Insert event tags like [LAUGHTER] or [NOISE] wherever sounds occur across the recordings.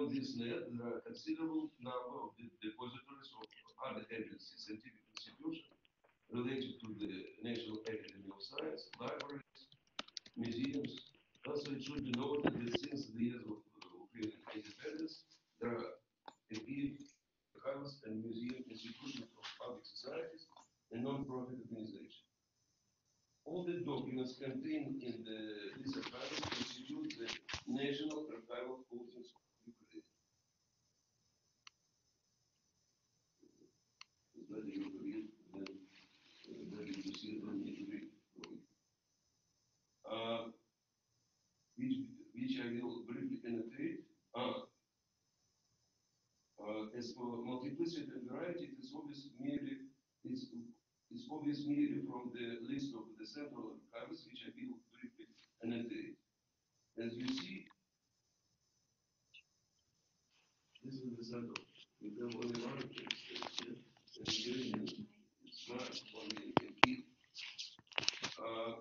Beyond this net, there are a considerable number of de- depositories of other agencies, scientific institutions related to the National Academy of Science, libraries, museums. Also, it should be noted that since the years of uh, Ukrainian independence, there are archives and museum institutions of public societies and non-profit organizations. All the documents contained in the, this archive constitute the National Archival Holdings of Ukraine. Whether you read, then, uh, whether you see it, don't need to read. Uh, which, which I will briefly annotate. Uh, uh, as for multiplicity and variety, it is obvious merely, it's, it's obvious merely from the list of the central archives, which I will briefly annotate. As you see, this is the central. We have only one of them, here, and here in- it's not only in Kiev. Uh,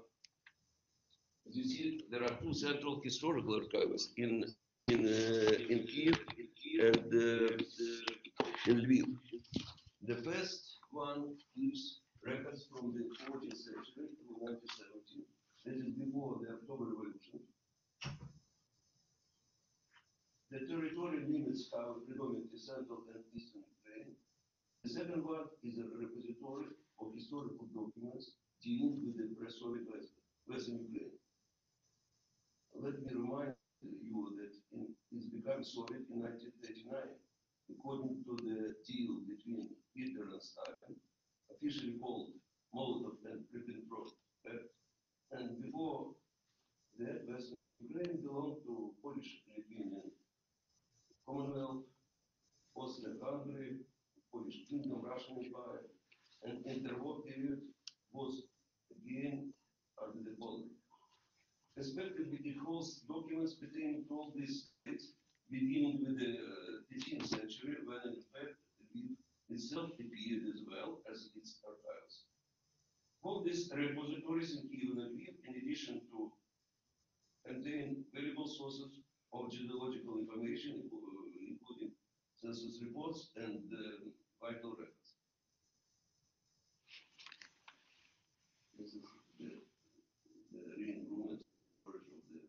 as you see, there are two central historical archives in, in, uh, in Kiev and, uh, in Lviv. The first one gives records from the fourteenth century to nineteen seventeen, that is before the October Revolution. The territorial limits cover predominantly central and eastern Ukraine. The second one is a repository of historical documents dealing with the pre-Soviet West- Western Ukraine. Let me remind you that in, it's become Soviet in nineteen thirty-nine, according to the deal between Hitler and Stalin, officially called Molotov and Ribbentrop Pact. And before that, Western Ukraine belonged to Polish Lithuanian Commonwealth, Austria-Hungary, Polish Kingdom, Russian Empire, and interwar period was again under the Poland. Respectively, it holds documents pertaining to all these states, beginning with the uh, 15th century, when in fact it itself appeared as well as its archives. All these repositories in Kiev and Lviv, in addition to contain valuable sources of genealogical information, including census reports and uh, vital records. This is the, the re-improvement storage of the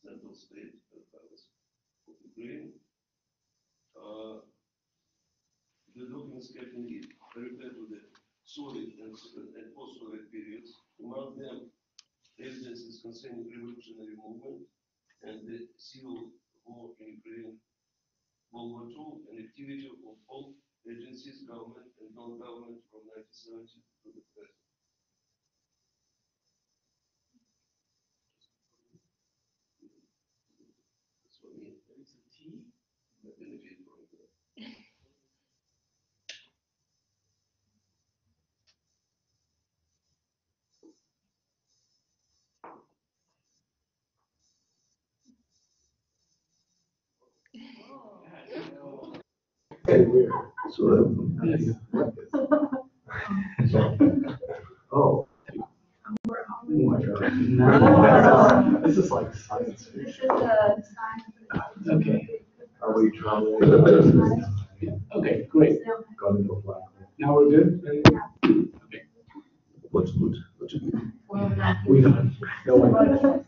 central state archives Uh, the documents kept in Kiev refer to the Soviet and, and post-Soviet periods, among them evidences concerning revolutionary movement and the civil war in Ukraine, World War II, and activity of all agencies, government and non-government from 1970 to the present. That's what me, There is a T. I benefit from that. Very weird. So, [LAUGHS] Oh. Oh my God. This is like science This is fiction. a sign. Okay, Are we traveling? okay, great. Gone into a black. Now we're good? Ready? Okay. what's good, what you? We don't, no one,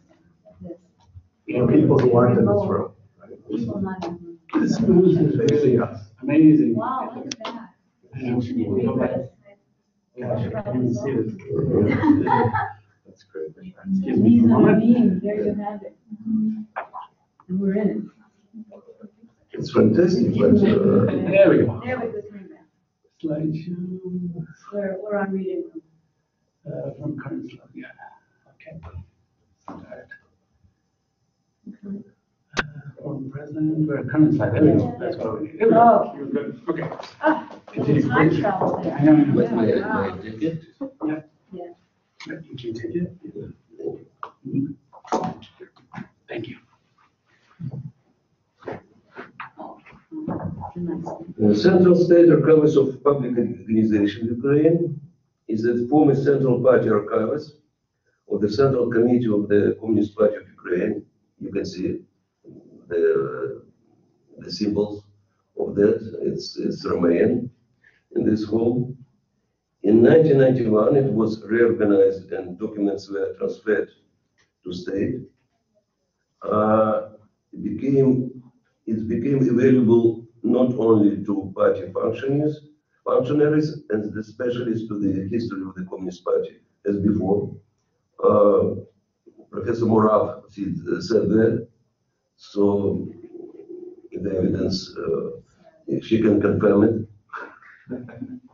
there are people who aren't in this room. right? This moves is Basically us. Amazing. Wow, look at that. I know. Okay. Gosh, I can't even see this. [LAUGHS] That's great. Give me a moment. being, there you have it. And we're in it. It's fantastic, but, uh, There we go. it. There we go, turn back. Slideshow, We're, we're on reading room. uh, from current slide, yeah, okay. Start. From president, we're current slide, there we go, that's what we need. There we go. Oh. You're good, okay. Ah, Continue, time travel there. I know, I know. with my, Yeah. my ticket, Yeah. Yeah, You can take it. Mhm. Thank you. The. The Central State Archives of Public Organization Ukraine is the former Central Party Archives of the Central Committee of the Communist Party of Ukraine. You can see the the symbols of that. It's, it's Romanian in this hall. In 1991, it was reorganized and documents were transferred to state. Uh, it became, it became available not only to party functionaries, functionaries and the specialists to the history of the Communist Party as before. Uh, Professor Murav said, said that. So the evidence, uh, if she can confirm it. [LAUGHS]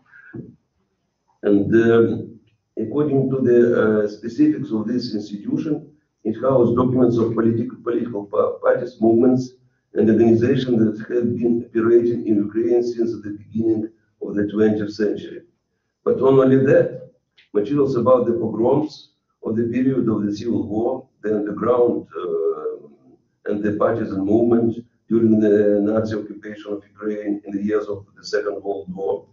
And um, according to the uh, specifics of this institution, it housed documents of political, political parties, movements, and organizations that had been operating in Ukraine since the beginning of the 20th century. But not only that, materials about the pogroms of the period of the Civil War, the underground uh, and the partisan movement during the Nazi occupation of Ukraine in the years of the Second World War,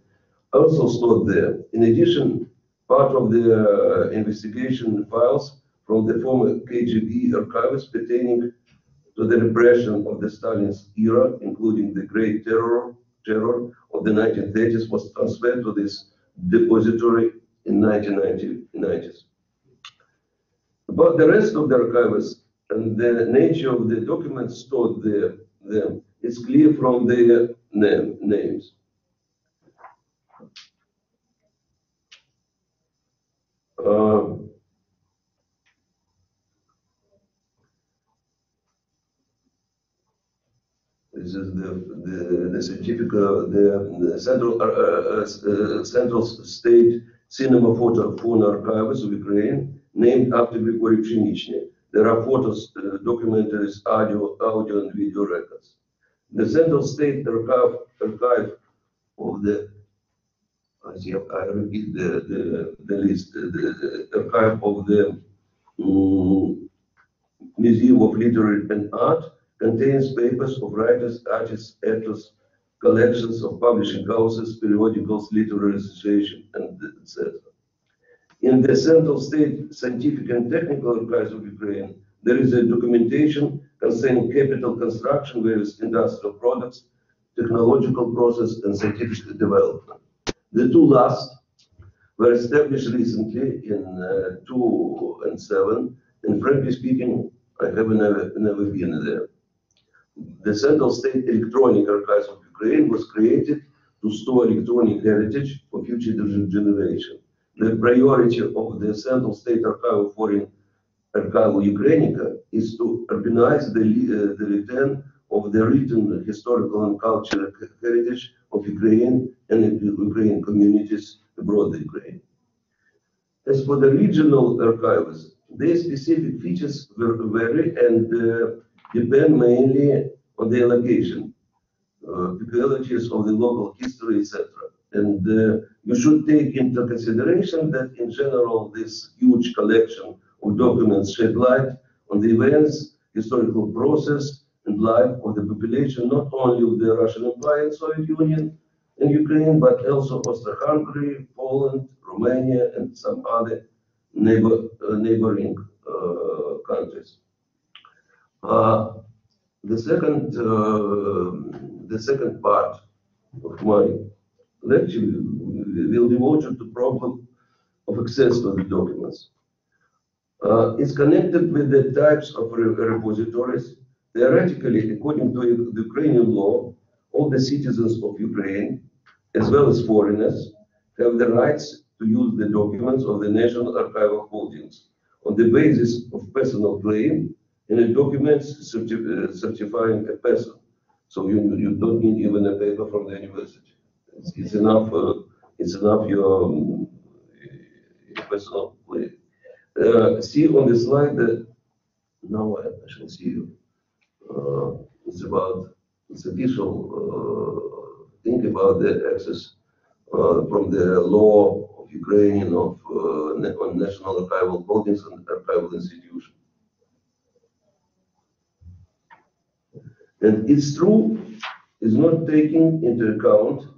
also stored there. In addition, part of the uh, investigation files from the former KGB archives pertaining to the repression of the Stalin's era, including the Great Terror, terror of the 1930s, was transferred to this depository in 1990s. About the rest of the archives and the nature of the documents stored there, them, it's clear from their name, names. Uh, This is the, the, the scientific, uh, the, the central, uh, uh, uh, central state cinema photo phone archives of Ukraine, named after Grigory Pshenichny. There are photos, uh, documentaries, audio, audio and video records. The Central State Archive, archive of the, I repeat the, the, the list, the, the archive of the mm, Museum of Literary and Art contains papers of writers, artists, actors, collections of publishing houses, periodicals, literary association, and etc. In the Central State Scientific and Technical Archives of Ukraine, there is a documentation concerning capital construction, various industrial products, technological process, and scientific development. The two last were established recently in uh, 2007, and frankly speaking, I have never, never been there. The Central State Electronic Archives of Ukraine was created to store electronic heritage for future gener- generation. The priority of the Central State Archive of Foreign Archival Ukrainica is to organize the, uh, the return of the written historical and cultural heritage of Ukraine and Ukrainian communities abroad the Ukraine. As for the regional archives, their specific features vary and uh, depend mainly on the location, uh, peculiarities of the local history, etc. And uh, you should take into consideration that in general, this huge collection of documents shed light on the events, historical process, and life of the population, not only of the Russian Empire and Soviet Union and Ukraine, but also Austro-Hungary, Poland, Romania, and some other neighbor, uh, neighboring uh, countries. Uh, the second, uh, the second part of my lecture will devote to the problem of access to the documents. Uh, it's connected with the types of re- repositories. Theoretically, according to the Ukrainian law, all the citizens of Ukraine, as well as foreigners, have the rights to use the documents of the National Archival Holdings on the basis of personal claim and certi- uh, certifying a person. So you, you don't need even a paper from the university. It's, it's enough, uh, it's enough your, um, personal. Uh, see on the slide that, now I I shall see you. Uh, it's about, it's official, uh, thing about the access, uh, from the law of Ukraine of, uh, on national archival holdings and archival institutions. And it's true, it's not taking into account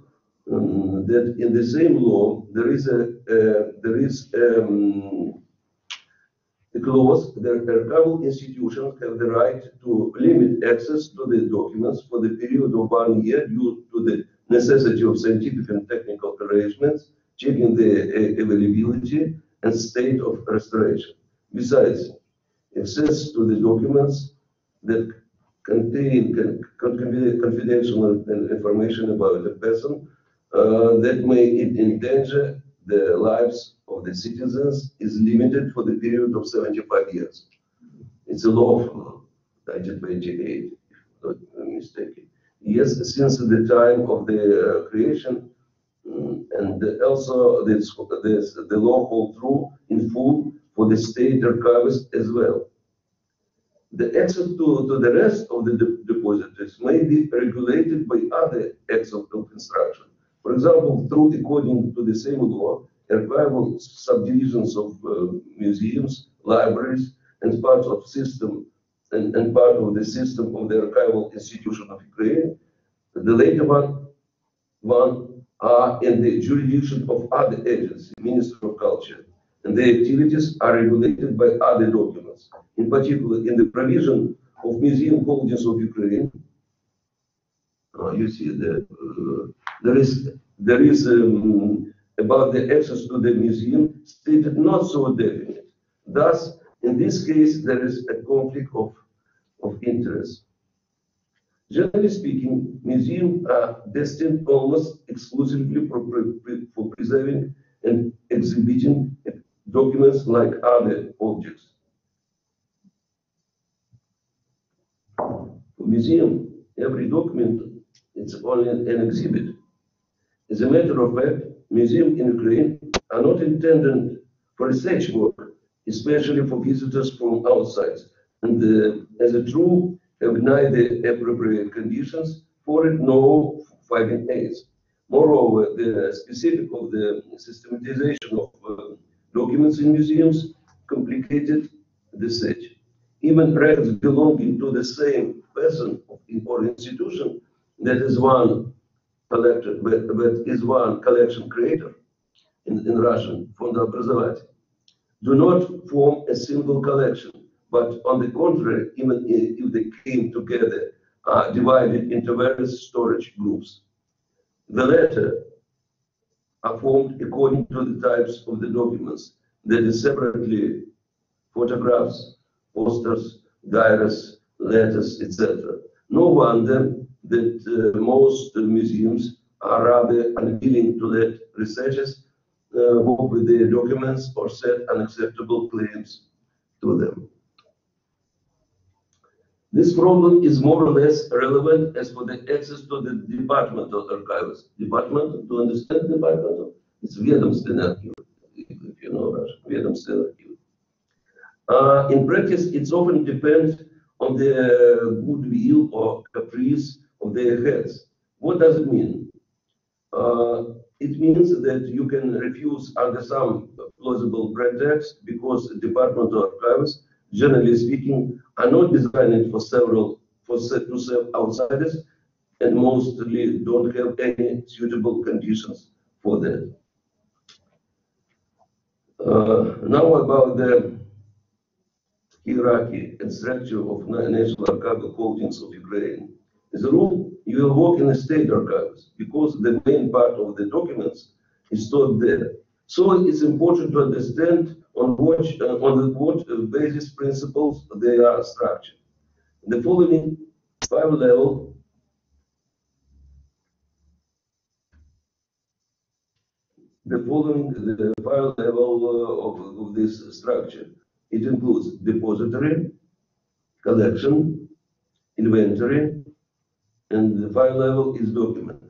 um, that in the same law, there is a, uh, there is um, clause, the archival institutions have the right to limit access to the documents for the period of one year due to the necessity of scientific and technical arrangements, checking the uh, availability and state of restoration. Besides, access to the documents that contain con- con- confidential information about a person that may endanger the lives of the citizens is limited for the period of 75 years. It's a law from 1928, if I'm not mistaken. Yes, since the time of the uh, creation, mm, and also this, this, the law hold true in full for the state archives as well. The access to, to the rest of the de- depositories may be regulated by other acts of construction. For example, through according to the same law, archival subdivisions of uh, museums, libraries, and part of system and, and part of the system of the archival institution of Ukraine. The later one, one are in the jurisdiction of other agencies, Ministry of Culture, and their activities are regulated by other documents. In particular, in the provision of museum holdings of Ukraine, uh, you see the, uh, there is, there is um, about the access to the museum stated not so definite. Thus, in this case, there is a conflict of, of interest. Generally speaking, museums are destined almost exclusively for, for preserving and exhibiting documents like other objects. For museum, every document it's only an exhibit. As a matter of fact, museums in Ukraine are not intended for research work, especially for visitors from outside, and uh, as a true have neither appropriate conditions for it nor finding aids. Moreover, the specific of the systematization of uh, documents in museums complicated the search. Even records belonging to the same person or institution that is one collector, but, but is one collection creator in, in Russian, Фондообразователь, do not form a single collection, but on the contrary, even i- if they came together, are divided into various storage groups. The latter are formed according to the types of the documents, that is separately photographs, posters, diaries, letters, etc. No wonder that uh, most museums are rather unwilling to let researchers uh, work with their documents or set unacceptable claims to them. This problem is more or less relevant as for the access to the departmental archives. Department, to understand departmental, it's ведомственный архив, if if you know Russian, ведомственный архив. Uh, in practice, it's often depends on the goodwill or caprice of their heads. What does it mean? Uh, it means that you can refuse under some plausible pretext because department of archives, generally speaking, are not designed for several for to serve outsiders and mostly don't have any suitable conditions for that. Uh, now about the hierarchy and structure of National Archival Holdings of Ukraine. As a rule, you will work in the state archives because the main part of the documents is stored there. So it's important to understand on what, uh, on what basis principles they are structured. The following five level the following the five level uh, of, of this structure. It includes depository, collection, inventory, and the file level is document.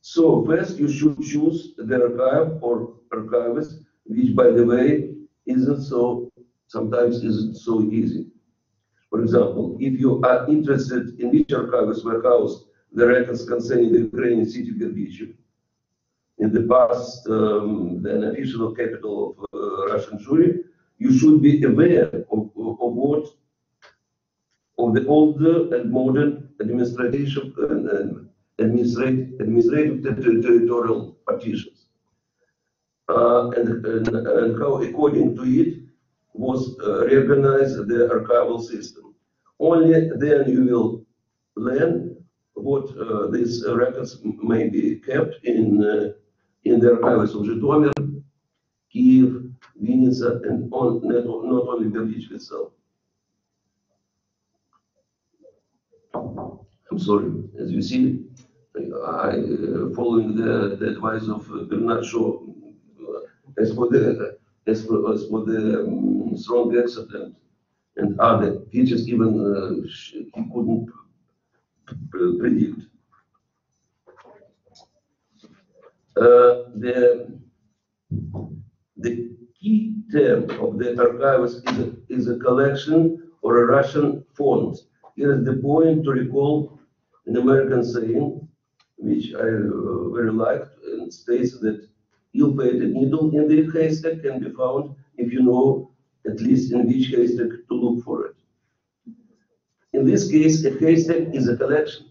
So first you should choose the archive or archives, which by the way, isn't so, sometimes isn't so easy. For example, if you are interested in which archives were housed the records concerning the Ukrainian city of Berdichev, in the past, um, the unofficial capital of uh, Russian Jewry, you should be aware of, of what of the older and modern administrative, administrative ter- ter- territorial partitions. Uh, and, and, and how, according to it, was uh, reorganize the archival system. Only then you will learn what uh, these records may be kept in, uh, in the archives of Zhytomyr, Kiev, Vinnytsia, and on, not, only Berdichev itself. I'm sorry, as you see, I, uh, following the, the advice of uh, Bernard Shaw, uh, as for the, as for, as for the um, strong accent and, other features even uh, he couldn't predict. Uh, the, the key term of the archives is a, is a collection or a Russian font. Here is the point to recall an American saying, which I uh, very liked, and states that ill-fated needle in the haystack can be found if you know at least in which haystack to look for it. In this case, a haystack is a collection.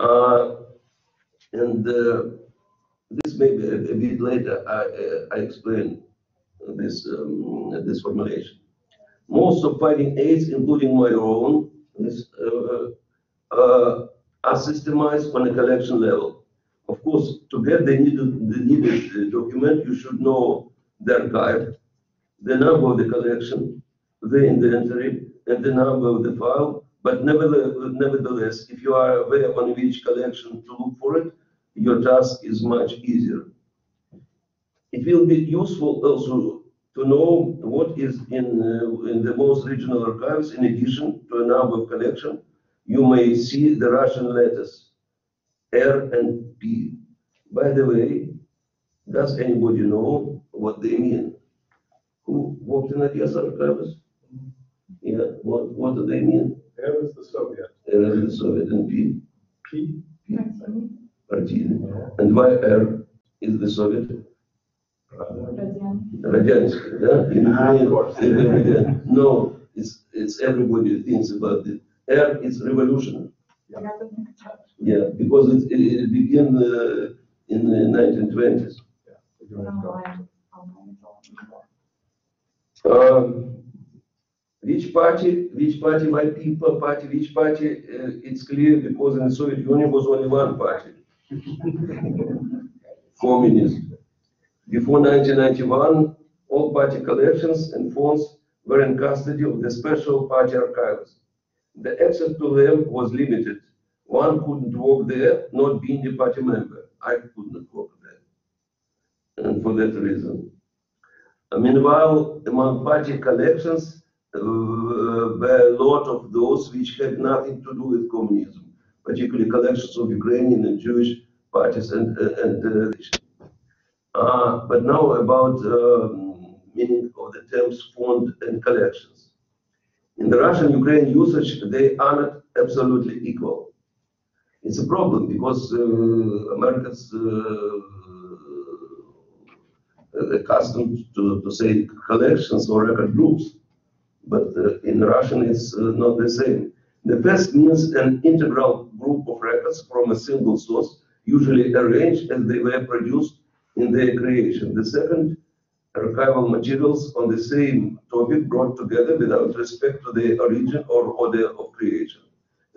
Uh, and uh, this may be a, a bit later, I, uh, I explain this, um, this formulation. Most of finding aids, including my own, are systemized on a collection level. Of course, to get the needed, the needed uh, document, you should know the archive, the number of the collection, the inventory, and the number of the file. But nevertheless, nevertheless, if you are aware on which collection to look for it, your task is much easier. It will be useful also to know what is in, uh, in the most regional archives in addition to Number collection. connection, you may see the Russian letters R and P. By the way, does anybody know what they mean? Who worked in Odessa archives? Yeah, what, what do they mean? R is the Soviet. R is the Soviet and P? P? P. Partisan. And why R is the Soviet? Radiansky. Radiansky, yeah? In, in, in, in, no, it's, it's everybody thinks about it. R is revolution. Yeah, because it, it it began uh, in the nineteen twenties. Um, which party, which party, why people party, which party, uh, it's clear because in the Soviet Union was only one party. [LAUGHS] Communist. Before nineteen ninety-one, all party collections and funds were in custody of the special party archives. The access to them was limited. One couldn't work there, not being a party member. I couldn't work there. And for that reason. Meanwhile, among party collections, uh, were a lot of those which had nothing to do with communism, particularly collections of Ukrainian and Jewish parties and, uh, and uh, uh, but now about um, meaning of the terms fund and collections. In the Russian-Ukrainian usage, they are not absolutely equal. It's a problem because uh, Americans uh, accustomed to, to say collections or record groups, but uh, in Russian it's uh, not the same. The first means an integral group of records from a single source, usually arranged as they were produced in their creation. The second, archival materials on the same topic brought together without respect to their origin or order of creation.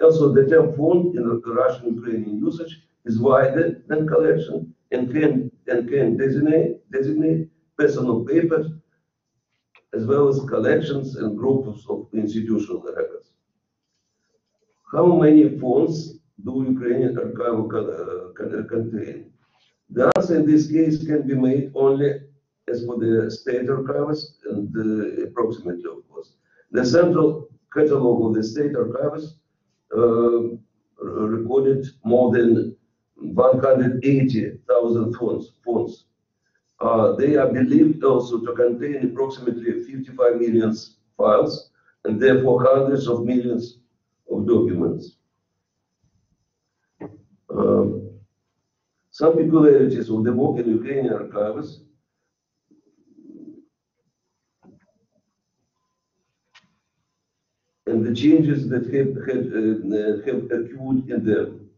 Also, the term fund in the Russian Ukrainian usage is wider than collection and can and can designate designate personal papers as well as collections and groups of institutional records. How many fonts do Ukrainian archival co- uh, contain? The answer in this case can be made only as for the state archives and uh, approximately, of course. The central catalog of the state archives uh, recorded more than 180,000 fonts. fonts. Uh, they are believed also to contain approximately 55 million files and therefore hundreds of millions of documents. Um, some peculiarities of the work in Ukrainian archives and the changes that have, have, uh, have occurred in them.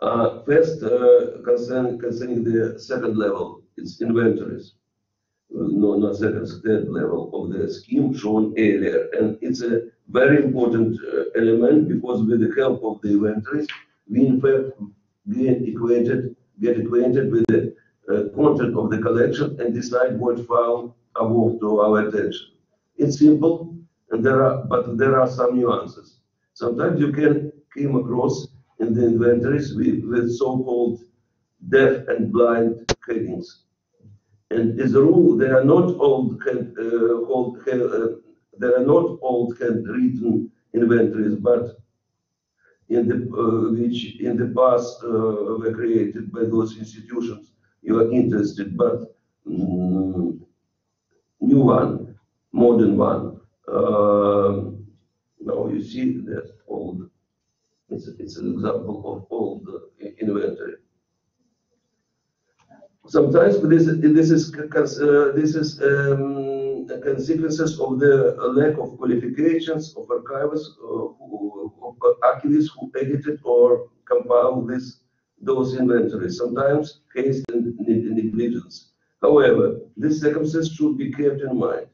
Uh, first, uh, concern, concerning the second level, its inventories. no, not second, third level of the scheme shown earlier. And it's a very important uh, element because with the help of the inventories, we in fact get acquainted, get acquainted with the uh, content of the collection and decide what file to our attention. It's simple, and there are, but there are some nuances. Sometimes you can came across in the inventories with, with so-called deaf and blind headings. And as a rule, they are not old, hand, uh, old, uh, they are not old handwritten inventories, but in the, uh, which in the past, uh, were created by those institutions you are interested, but, mm, new one, modern one. Um, now you see that old, it's, it's an example of old inventory. Sometimes this, this is, uh, this is, um, consequences of the lack of qualifications of archivists, uh, who, of archivists who edited or compiled this, those inventories, sometimes haste and negligence. However, this circumstance should be kept in mind.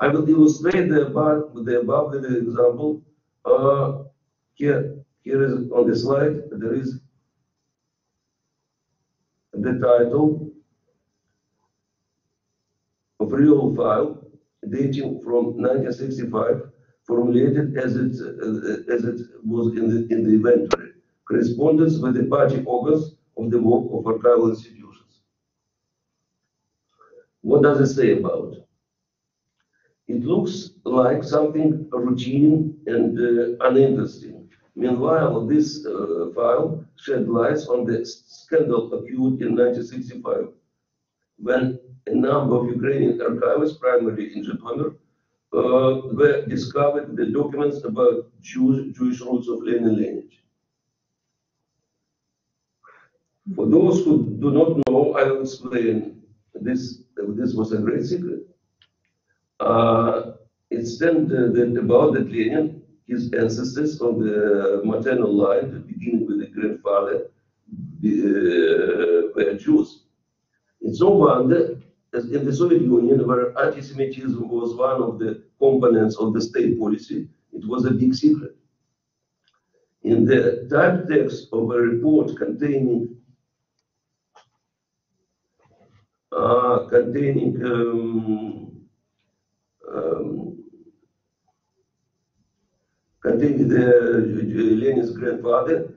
I will illustrate the above, the above with an example. Uh, here, here is on the slide, there is the title of real file dating from 1965, formulated as it, uh, as it was in the, in the inventory, correspondence with the party organs of the work of archival institutions. What does it say about? It looks like something routine and uh, uninteresting. Meanwhile, this uh, file shed lights on the scandal occurred in 1965, when a number of Ukrainian archivists, primarily in Zhytomyr, uh, were discovered the documents about Jewish, Jewish roots of Lenin lineage. For those who do not know, I will explain this. This was a great secret. Uh, said uh, that about that Lenin, his ancestors on the maternal line, beginning with the grandfather, uh, were Jews. It's no wonder, as in the Soviet Union, where anti-Semitism was one of the components of the state policy, it was a big secret. In the typed text of a report containing uh, containing um, um, uh, Lenin's grandfather,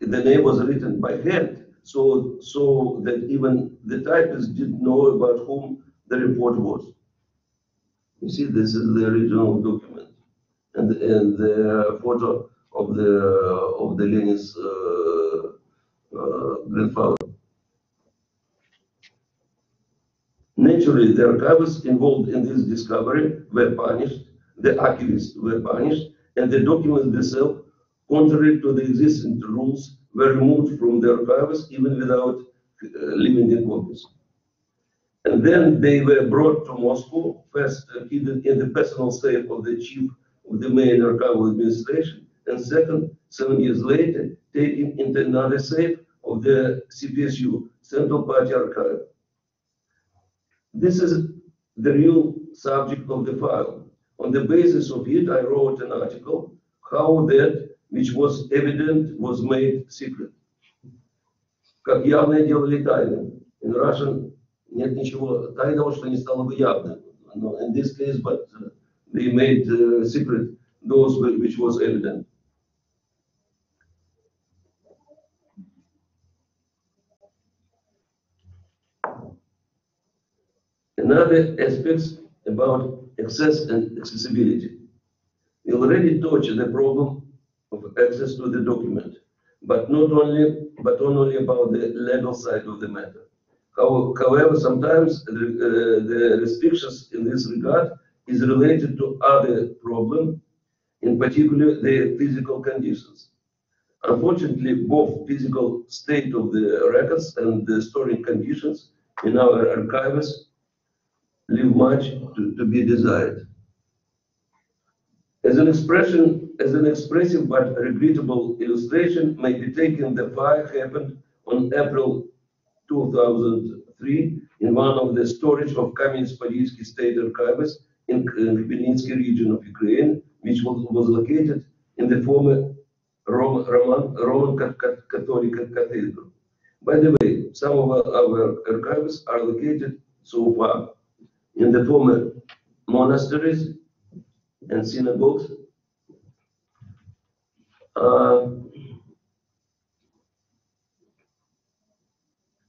the name was written by hand, so so that even the typist didn't know about whom the report was. You see, this is the original document, and and the photo of the of the Lenin's uh, uh, grandfather. Naturally, the archivists involved in this discovery were punished, the archivists were punished, and the documents themselves, contrary to the existing rules, were removed from the archives even without uh, living in copies. And then they were brought to Moscow, first uh, hidden in the personal safe of the chief of the main archival administration, and second, seven years later, taken into another safe of the CPSU, Central Party Archive. This is the real subject of the file. On the basis of it, I wrote an article, how that which was evident was made secret. Как явное делали тайным. In Russian, нет ничего тайного, что не стало бы явным. No, in this case, but uh, they made uh, secret those whi- which was evident. Another aspects about access and accessibility. We already touched the problem of access to the document, but not only, but only about the legal side of the matter. However, sometimes the, uh, the restrictions in this regard is related to other problem, in particular the physical conditions. Unfortunately, both physical state of the records and the storing conditions in our archives leave much to, to be desired. As an expression, as an expressive but regrettable illustration may be taken, the fire happened on April 2003 in one of the storage of Kamianets-Podilsky State Archives in Khmelnytsky region of Ukraine, which was, was located in the former Roman, Roman, Roman Ca- Ca- Catholic Cathedral. By the way, some of our archives are located so far in the former monasteries and synagogues. Uh,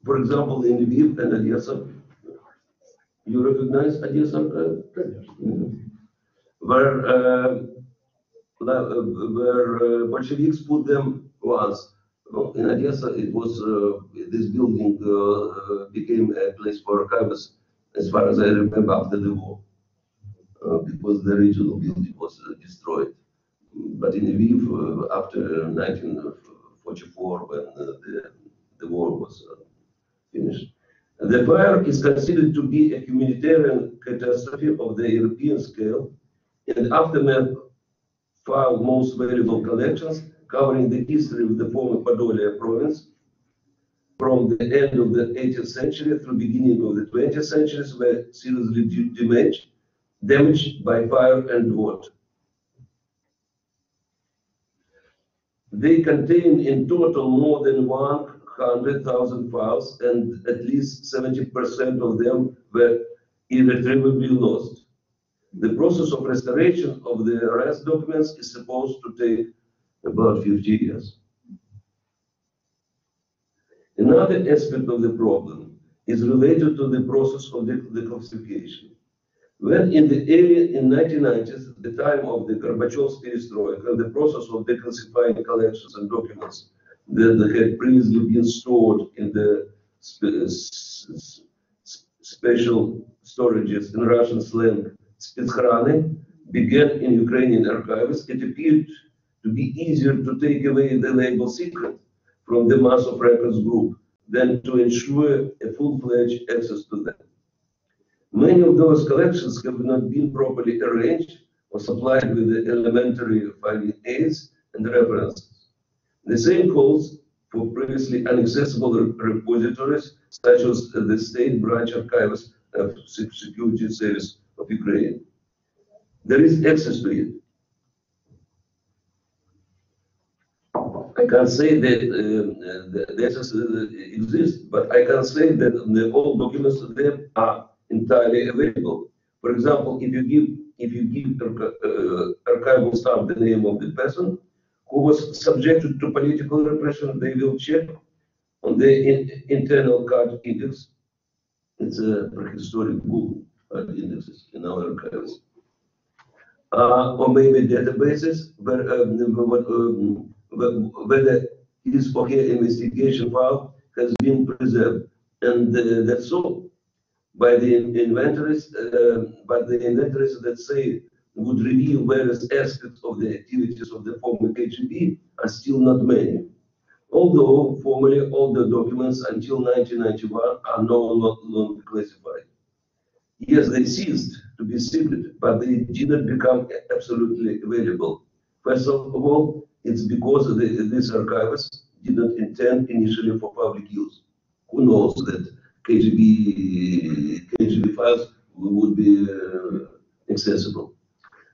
for example, in Lviv and Odessa, you recognize Odessa? Where, uh, uh, where uh, Bolsheviks put them once. No, In Odessa, it was, uh, this building uh, uh, became a place for archivists, as far as I remember, after the war. Uh, Because the original building was uh, destroyed. But in Lviv, uh, after 1944, when uh, the, the war was finished. The fire is considered to be a humanitarian catastrophe of the European scale, and aftermath filed most valuable collections covering the history of the former Podolia province from the end of the 18th century through beginning of the 20th centuries were seriously damaged, damaged by fire and water. They contain in total more than 100,000 files and at least 70% of them were irretrievably lost. The process of restoration of the rest documents is supposed to take about 50 years. Another aspect of the problem is related to the process of declassification. When in the early in 1990s, the time of the Gorbachev's perestroika, the process of declassifying collections and documents that had previously been stored in the special storages in Russian slang, spetshrany, began in Ukrainian archives, it appeared to be easier to take away the label secret from the mass of records group than to ensure a full-fledged access to them. Many of those collections have not been properly arranged or supplied with the elementary filing aids and references. The same holds for previously inaccessible repositories such as the State Branch Archives of Se- Security Service of Ukraine. There is access to it. I can't say that uh, the access uh, exists, but I can say that all documents there are entirely available. For example, if you give, if you give uh, archival staff the name of the person who was subjected to political repression, they will check on the in- internal card index. It's a prehistoric book, uh, indexes in our archives. Uh, or maybe databases where, what, um, whether his or her investigation file has been preserved. And uh, that's all by the inventories, uh, by the inventories that say would reveal various aspects of the activities of the former KGB are still not many. Although formally all the documents until 1991 are no lo- longer classified. Yes, they ceased to be secret, but they did not become absolutely available. First of all, it's because the, these archives did not intend initially for public use. Who knows that KGB, KGB files would be uh, accessible.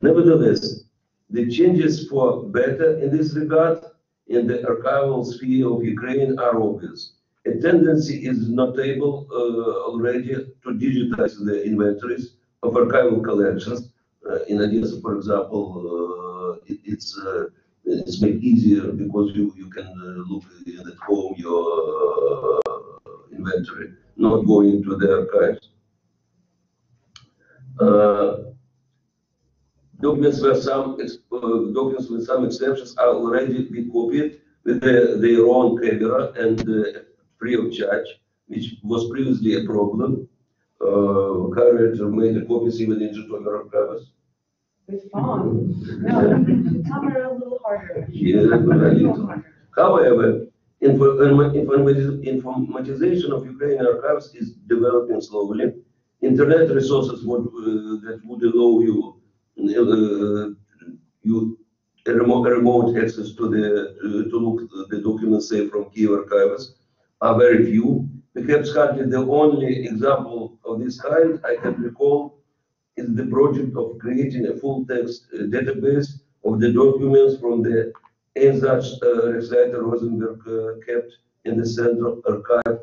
Nevertheless, the changes for better in this regard in the archival sphere of Ukraine are obvious. A tendency is notable uh, already to digitize the inventories of archival collections. Uh, in Odessa, for example, uh, it, it's uh, it's made easier because you, you can uh, look at home your uh, inventory, not going to the archives. Uh, Documents where some, uh, documents with some exceptions are already be copied with their, their own camera and uh, free of charge, which was previously a problem. Uh, Harriet made the copies even in Zhytomyr archives. Phone. No, a little harder. A little harder. However, info- informa- informati- informatization of Ukrainian archives is developing slowly. Internet resources would, uh, that would allow you, uh, you a remote, remote access to the, uh, to look the documents, say, from Kiev archives are very few, Perhaps hardly the only example of this kind I can recall is the project of creating a full text uh, database of the documents from the Einsatz uh, Reichsleiter Rosenberg uh, kept in the Central Archive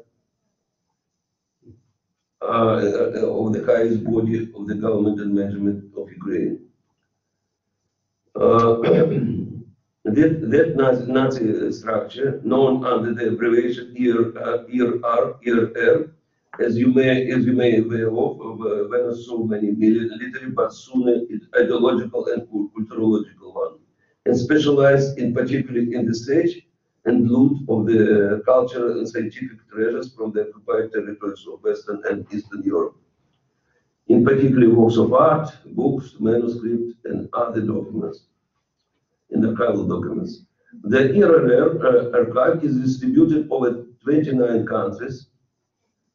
uh, uh, of the highest body of the government and management of Ukraine. Uh, [CLEARS THROAT] That, that Nazi, Nazi structure, known under the abbreviation ERR, ERR, as you may, as you may aware of, uh, when so many military, but sooner it ideological and cul- culturological one, and specialized in particularly in the stage and loot of the cultural and scientific treasures from the occupied territories of Western and Eastern Europe. In particular, works of art, books, manuscripts, and other documents in archival documents. The ERR uh, archive is distributed over 29 countries,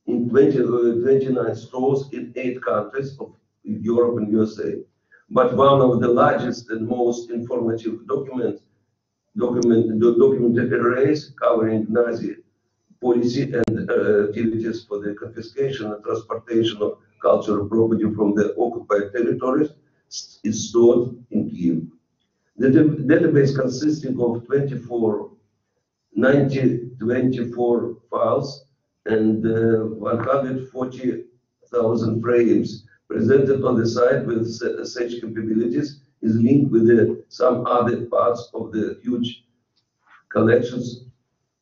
in 20, uh, 29 stores in eight countries of Europe and USA. But one of the largest and most informative documents, document, do- documented arrays covering Nazi policy and uh, activities for the confiscation and transportation of cultural property from the occupied territories is stored in Kiev. The database consisting of 24, 90, 24 files and uh, 140,000 frames presented on the site with such capabilities is linked with some other parts of the huge collections.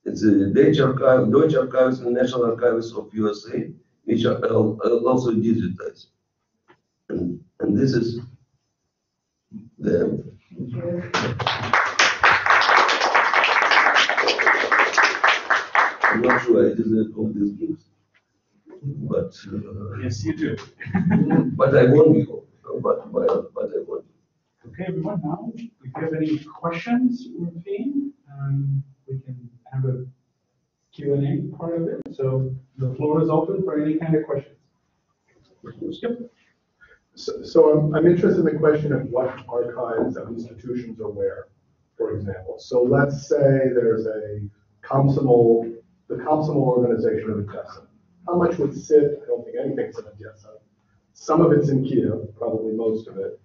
It's the Deutsche Archive, Deutsche Archives and National Archives of USA, which are al- al- also digitized. And, and this is the I'm not sure I deserve all these gifts. But, uh, Yes, you do. [LAUGHS] but I won you, but, but, but I won. Okay, everyone, now, if you have any questions for the theme, um, we can have a Q and A part of it, so the floor is open for any kind of questions. Yep. So, so I'm, I'm interested in the question of what archives of institutions are where, for example. So let's say there's a Komsomol, the Komsomol organization of Odessa. How much would sit, I don't think anything's in Odessa. Some of it's in Kiev, probably most of it.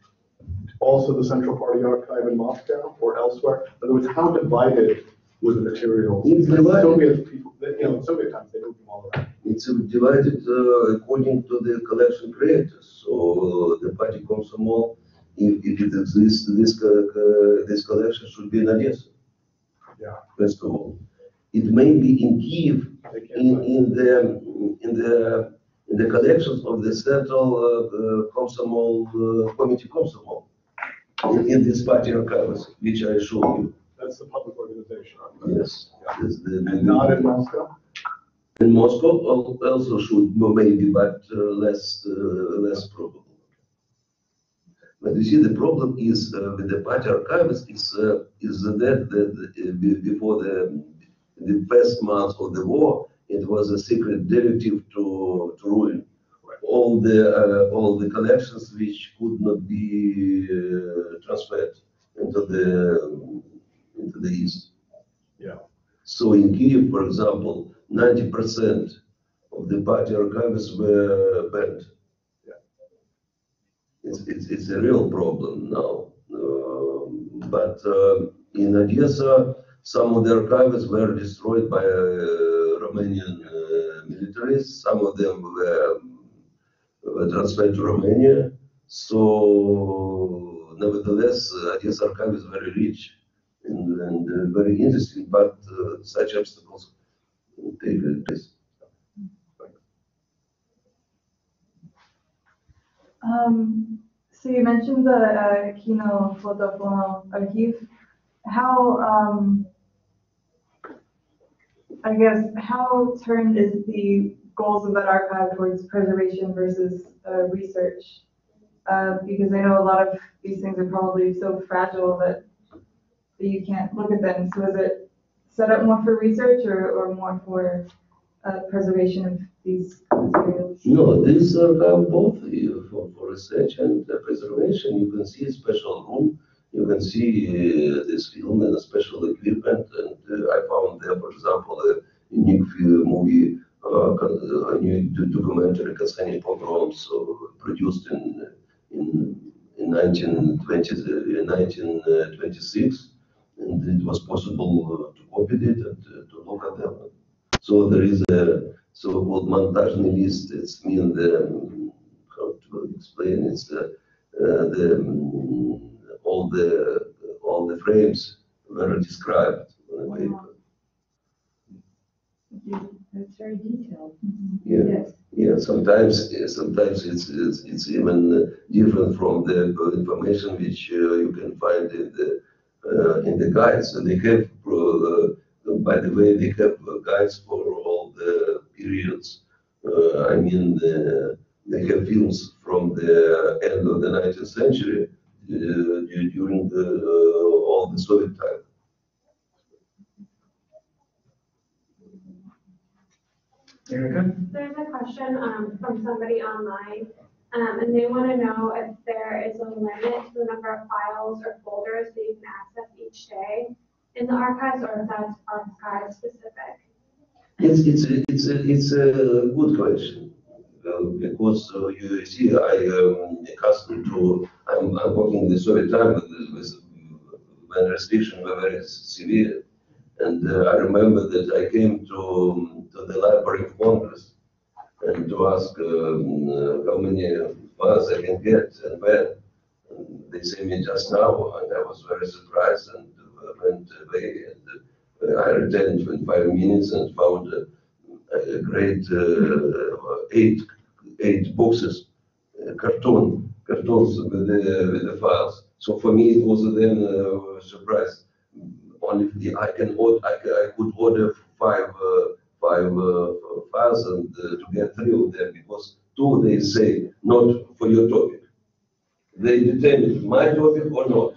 Also the Central Party Archive in Moscow or elsewhere. In other words, how divided were the materials? It's divided. Soviet people, you know, in Soviet times, they moved them all around. It's divided uh, according to the collection creators. So the party Komsomol, if, if it exists, this, co- this collection should be in Odessa. Yeah. First of all, it may be in Kiev, in, in the, in the, in the collections of the Central uh, Komsomol, uh, Committee Komsomol, in, in this party archives, which I showed you. That's the public organization. Yes. Yes, the- the- And not in Moscow? In Moscow also should, maybe, but uh, less, uh, less probable. But you see, the problem is uh, with the party archives is, uh, is that, that uh, before the, the first month of the war, it was a secret directive to, to ruin all the, uh, all the collections which could not be uh, transferred into the, into the east. Yeah. So in Kiev, for example, ninety percent of the party archives were banned. Yeah. It's, it's, it's a real problem now. Um, But um, in Odessa, some of the archives were destroyed by uh, Romanian uh, militaries. Some of them were, were transferred to Romania. So nevertheless, uh, Odessa archive is very rich and, and uh, very interesting, but uh, such obstacles take place. Um, so you mentioned the uh, Kino Fotofono Archive. How, um, I guess, how turned is the goals of that archive towards preservation versus uh, research? Uh, because I know a lot of these things are probably so fragile that, that you can't look at them. So is it set up more for research or, or more for uh, preservation of these materials? No, these are both for, for research and uh, preservation. You can see a special room, you can see uh, this film and a special equipment. And uh, I found for example, a unique movie a new documentary concerning pogroms produced in, in, in 1920, uh, 1926. And it was possible to copy it and to look at them. So there is a so-called montajny list. It's mean the, how to explain, it's the, uh, the, all the, all the frames were described on the paper. That's very detailed. Yeah. Yes. Yeah, sometimes, uh, sometimes it's, it's, it's even uh, different from the uh, information which uh, you can find in the, uh, in the guides. And they have, uh, by the way, they have uh, guides for all the periods. Uh, I mean, uh, they have films from the end of the nineteenth century uh, during the, uh, all the Soviet time. Erica? There's a question um, from somebody online, um, and they want to know if there is a limit to the number of files or folders that you can access each day in the archives, or if that's archive specific. It's, it's, a- it's, a- it's a good question. Uh, because uh, you see, I am accustomed to, I'm, I'm working in the Soviet time with, with, when restrictions were very severe. And uh, I remember that I came to, to the Library of Congress and to ask um, uh, how many files I can get and when. And they say me just now, and I was very surprised and uh, went away. And uh, I returned in five minutes and found a, great uh, eight eight boxes, uh, cartoon cartoons with the with the files. So for me, it was then a surprise. Only I can order, I, I could order five uh, five uh, files and uh, to get of them because two they say not for your topic. They determine my topic or not.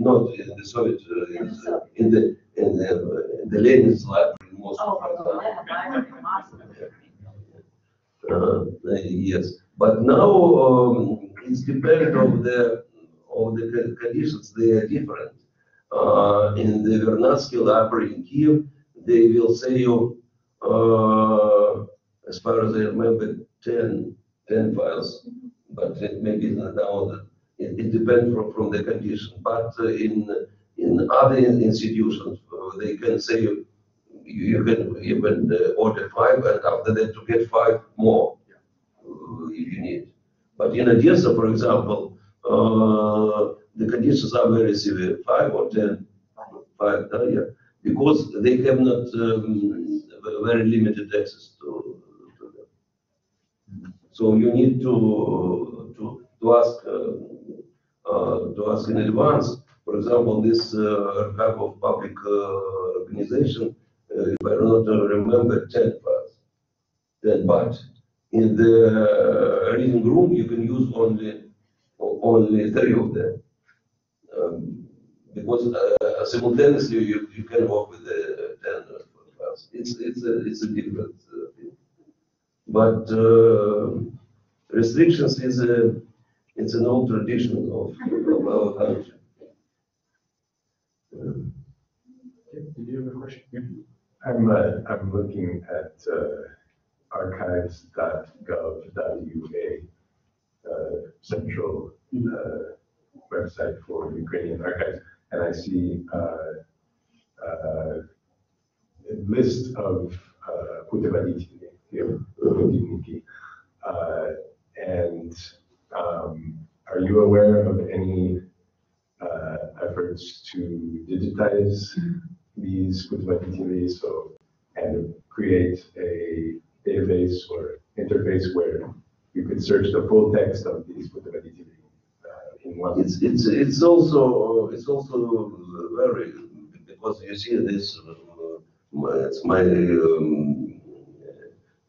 Not in the Soviet, uh, in the- in the, in the, uh, in the Lenin's library in Moscow. for example. Uh, Yes, but now um, it's dependent of the, of the conditions, they are different. Uh, In the Vernadsky library in Kiev, they will say you, uh, as far as I remember, 10, 10 files, but it maybe not that- it, it depends from, from the condition. But uh, in, in other institutions, uh, they can say you, you can, can uh, order five and after that to get five more uh, if you need. But in Odessa, for example, uh, the conditions are very severe, five or ten, five, yeah, because they have not um, very limited access to, to them. So you need to, to, to ask, uh, uh, to ask in advance. For example, this uh, archive of public uh, organization, if I do not remember, ten files. Then, but in the reading room, you can use only, only three of them. Um, Because uh, simultaneously, you, you can work with the ten files. It's, it's a, it's a different uh, thing. But uh, restrictions is a, it's an old tradition of, of our country. Um, Did you have a question? I'm, uh, I'm looking at, uh, archives.gov.ua, uh, central uh, website for Ukrainian archives, and I see uh, a list of uh, and um, are you aware of any uh, efforts to digitize these Kutavaditini so and create a database or interface where you could search the full text of these putevодители uh, in one. It's, it's, it's also, it's also very, because you see this, uh, my- it's my um,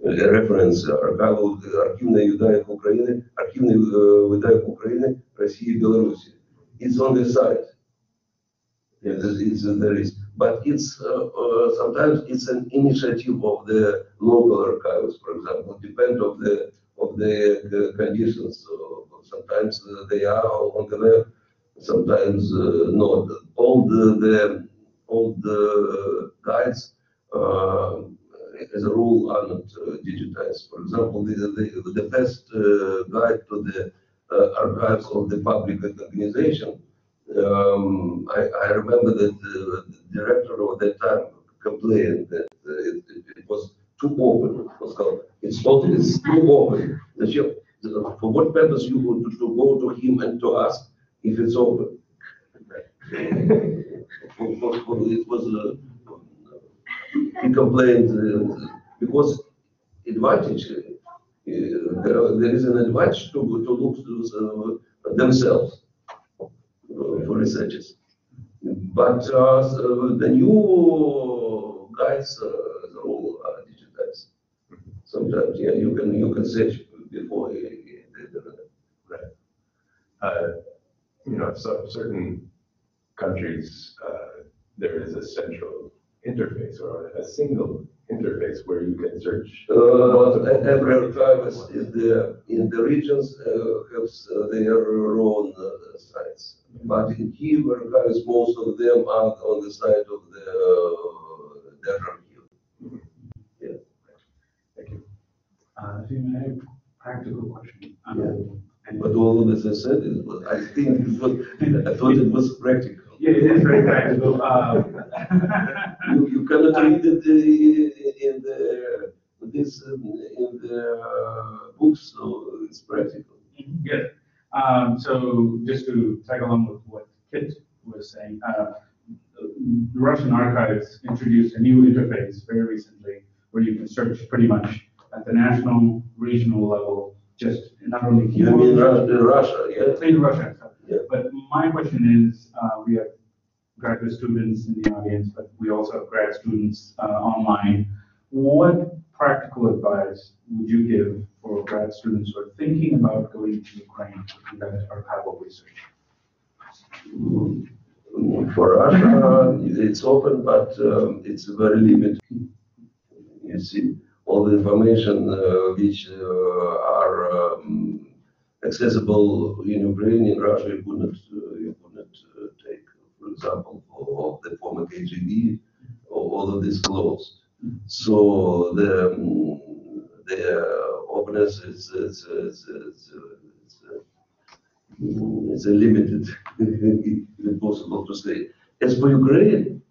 uh, reference, архив, архивная юдаик Украины, архивный э, юдаик Украины, России и Беларуси. It's on the site. Yeah, it's, it's, there is, but it's, uh, uh, sometimes it's an initiative of the local archives, for example, depend of the, of the uh, conditions. So Sometimes uh, they are on the web, sometimes uh, not. All the, the, all the guides uh, as a rule, are not uh, digitized. For example, the, the, the best uh, guide to the uh, archives of the public organization, um, I, I remember that the director of that time complained that it, it was too open. Was called, it's not, it's too open. For what purpose you go to, to go to him and to ask if it's open? It was, uh, he complained, uh, because advantage, uh, there, there is an advantage to, to look to uh, themselves uh, for researchers. But uh, the new uh, the digitized. Sometimes, yeah, you can, you can search before. uh, uh, Right. Uh, You know, so certain countries, uh, there is a central interface or a single interface where you can search. Uh, every archivist in the, in the regions, uh, has uh, their own uh, sites. But in Kiev most of them are on the side of the, uh, the archive. Thank you. Uh, if you have a practical question. Um, and- But all of this I said, is, I think, it was- I thought it was practical. Yeah, it is very practical. [LAUGHS] Um, You, you cannot read it uh, in the, this, um, in the books, so it's practical. Good. Um, so just to tag along with what Kit was saying, uh, the Russian archives introduced a new interface very recently where you can search pretty much at the national, regional level, just not only You mean keywords. Ru- Russia, yeah? In Russia. Yeah. But my question is, uh, we have graduate students in the audience, but we also have grad students, uh, online. What practical advice would you give for grad students who are thinking about going to Ukraine to conduct archival research? For Russia, it's open, but um, it's very limited. You see, all the information uh, which uh, are um, accessible in Ukraine, in Russia, you could not, uh, you could not take. For example, of the former KGB, all of this closed. So the, um, the openness is, is, is, is, is a limited, [LAUGHS] if possible to say. As for Ukraine,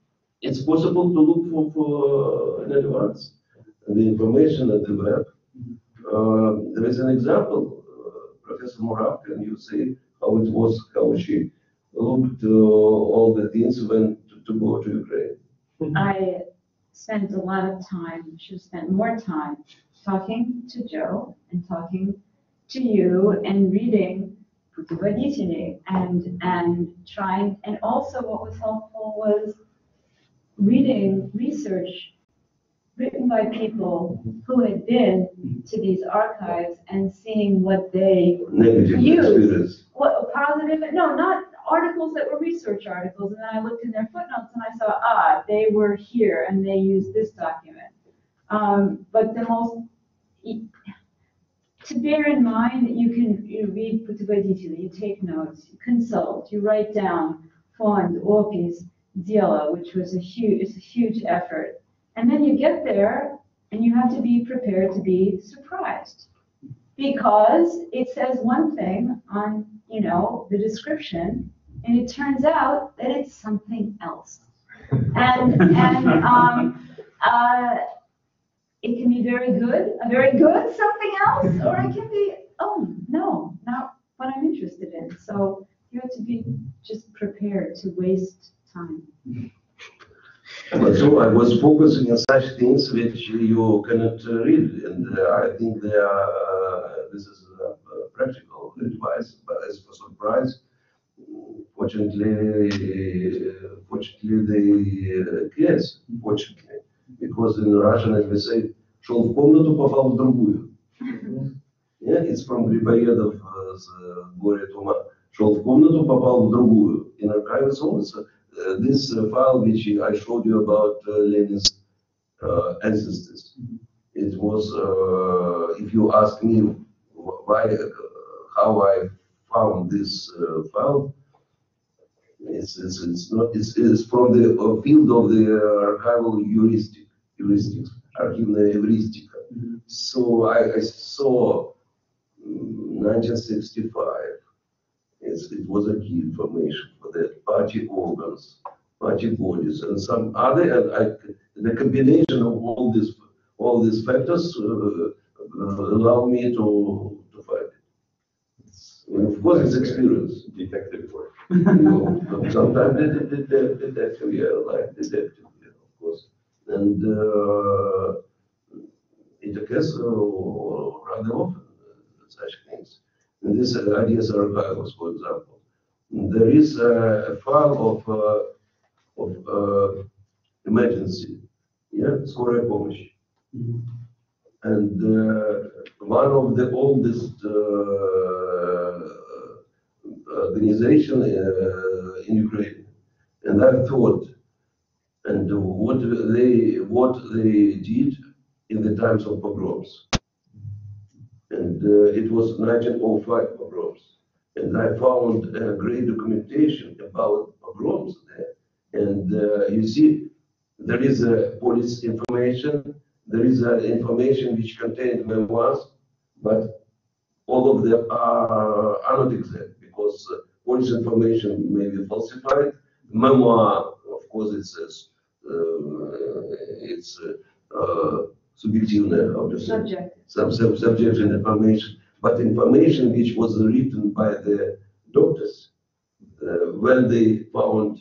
it's possible to look for, for in advance the information at the web. Uh, there is an example, uh, Professor Murat, and you see how it was, how she looked all the things when to, to go to Ukraine. Mm-hmm. I spent a lot of time, She spent more time talking to Joe and talking to you and reading and and trying and also what was helpful was reading research written by people mm-hmm. who had been to these archives and seeing what they Negative used. What, positive, no, not articles that were research articles, and then I looked in their footnotes and I saw, ah, they were here and they used this document. Um, but the most, to bear in mind that you can, you read detail, you take notes, you consult, you write down Fond, Opis, Diela, which was a huge, it's a huge effort. And then you get there and you have to be prepared to be surprised because it says one thing on, you know, the description, and it turns out that it's something else. And, and, um, uh, it can be very good, a very good something else, or it can be, oh, no, not what I'm interested in. So you have to be just prepared to waste time. But so I was focusing on such things which you cannot uh, read, and uh, I think they are, uh, this is uh, uh, practical advice, but as for surprise, fortunately, uh, fortunately they uh, guess, fortunately, because in Russian, as we say, шел в комнату, попал в другую. Yeah, it's from Грибоедов, uh, с, uh, «Горе от ума». Шел в комнату, попал в другую. In archives also, uh, uh, this uh, file which I showed you about uh, Lenin's ancestors. Mm-hmm. It was, if you ask me why, how I found this file, it's, it's, it's not it's, it's from the uh, field of the uh, archival heuristic heuristics mm-hmm. archival heuristica. Mm -hmm. so I, I saw mm, 1965 it's, it was a key information that party organs, party bodies, and some other. And the combination of all these all these factors uh, uh, allow me to to. And of course, it's experience. [LAUGHS] Detective work. You know, sometimes the, the, the, the detective, yeah, like detective, yeah, of course. And uh, it occurs uh, rather often, uh, such things. And these ideas are archives, for example There is a, a file of, uh, of uh, emergency, yeah, скорая помощь. And uh, one of the oldest uh, organization uh, in Ukraine. And I thought, and what they, what they did in the times of pogroms. And uh, it was 1905 pogroms. and I found uh, great documentation about pogroms there. And uh, you see, there is a police information, there is information which contains memoirs, but all of them are, are not exact because uh, police information may be falsified. Memoir, of course, it's uh, it's uh, uh, subjective, how to say, Subject. subjective information, but information which was written by the doctors uh, when they found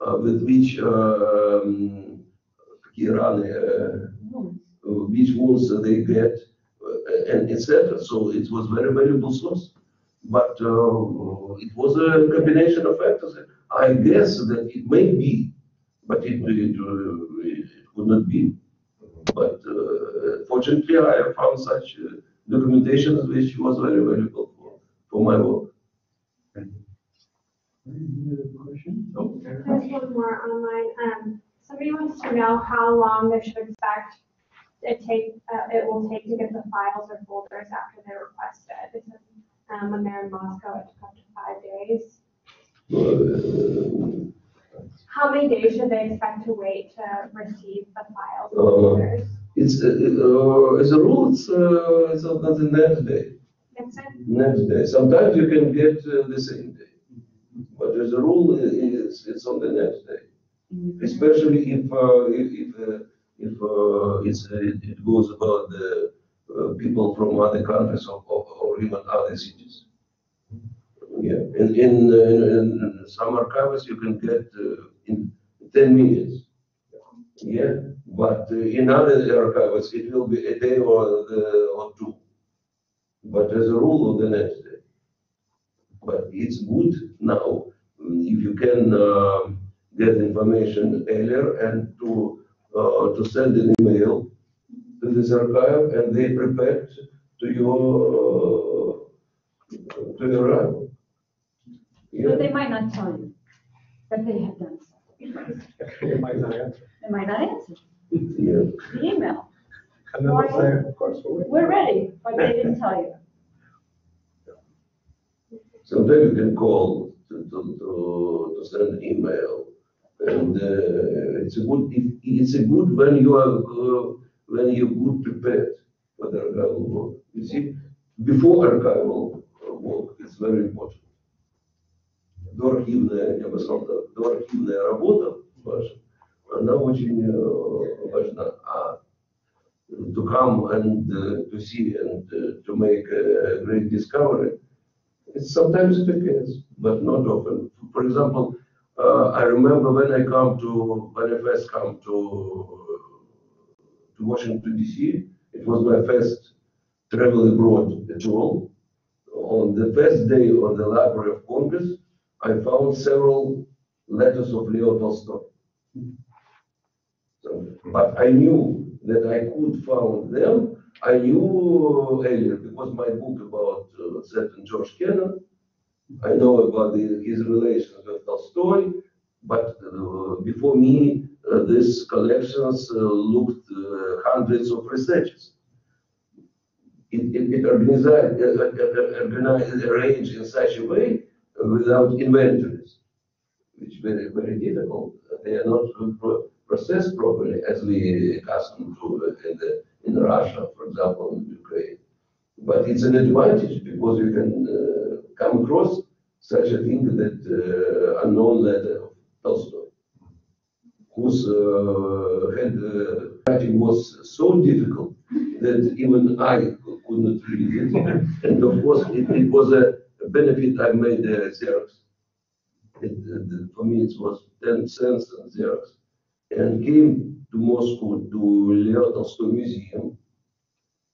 uh, with which um, uh, which wounds they get uh, and etc. So it was very valuable source, but uh, it was a combination of factors. I guess that it may be, but it, it, it could not be. But fortunately, I found such documentation which was very valuable for, for my work. Any other questions? Oh, There's one more online. Um, somebody wants to know how long they should expect it take, uh, it will take to get the files or folders after they're requested. It says, um, when they're in Moscow, it took up to five days. Uh, How many days should they expect to wait to receive the files and Uh, folders? It's, uh, uh, as a rule, it's, uh, it's on the next day. Next day. Sometimes you can get uh, the same day. But as a rule, it's, it's on the next day. Especially if, uh, if, if, uh, if, uh, it's, uh, it goes about the, uh, people from other countries or, or, even other cities. Yeah, in, in, uh, in some archives, you can get, uh, in ten minutes. Yeah, but uh, in other archives, it will be a day or, the, or two. But as a rule, the next day. But it's good now, mm, if you can, um, get information earlier and to, uh, to send an email to this archive and they prepare to your, uh, to your arrival. Yeah. But they might not tell you that they have done so. It might not answer. They might not answer Yeah. the email. And then they'll say, of course, we're waiting. We're ready, but they didn't tell you. Sometimes you can call to, to, to, to send email. And uh, it's a good, it, it's a good when you are, uh, when you're good prepared for the archival work. You see, before archival work, it's very important Доархивная, я бы сказал, так, доархивная работа ваша, она очень э, важна. А to come and uh, to see and uh, to make a great discovery, it's sometimes it occurs, but not often. For example, uh, I remember when I come to, when I first come to, to Washington DC, it was my first travel abroad at all. On the first day of the Library of Congress, I found several letters of Leo Tolstoy. So, but I knew that I could found them. I knew earlier because my book about uh, certain George Kennan. I know about the, his relations with Tolstoy, but uh, before me, uh, these collections uh, looked uh, hundreds of researchers. It, it, it organized, uh, uh, organized, arranged in such a way uh, without inventories, which very, very difficult. They are not processed properly as we accustomed to in the, in Russia, for example, in Ukraine. But it's an advantage because you can uh, come across such a thing that uh, unknown letter of Tolstoy, whose uh, uh, writing was so difficult that even I could not read it. [LAUGHS] And of course, it, it was a benefit I made uh, Xerox. It, uh, for me, it was 10 cents on Xerox. And came to Moscow to Leo Tolstoy Museum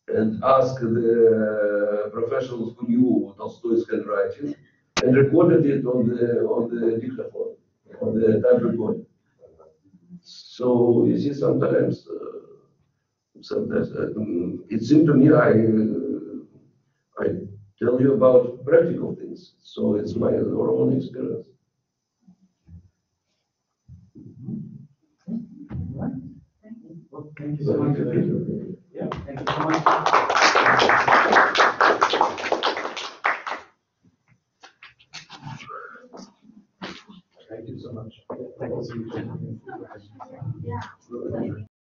and asked the professionals who knew Tolstoy's handwriting and recorded it on the, on the dictaphone, on the tape recorder. So you see, sometimes, uh, sometimes uh, it seemed to me I, uh, I tell you about practical things. So it's my own experience. Thank you so much. Thank you so much. Thank you so much. Thank you so much.